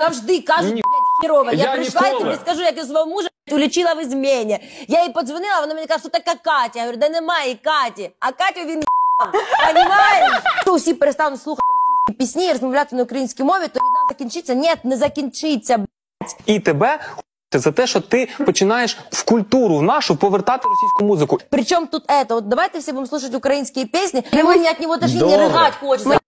завжди кажуть, Ні, блядь, херово. Я, я прийшла і ніколи. тобі скажу, як я свого мужа блядь, улічила в ізмені. Я їй подзвонила, вона мені каже, що така Катя. Я говорю, да немає Каті. А Катю він Понимаєш? То всі перестануть слухати російські пісні і розмовляти на українській мові, то війна закінчиться. Ні, не закінчиться. блядь. І тебе за те, що ти починаєш в культуру в нашу повертати російську музику. Причем тут это? Вот давайте все будем слушать украинские песни. И мне от него даже и не Добре. рыгать хочется.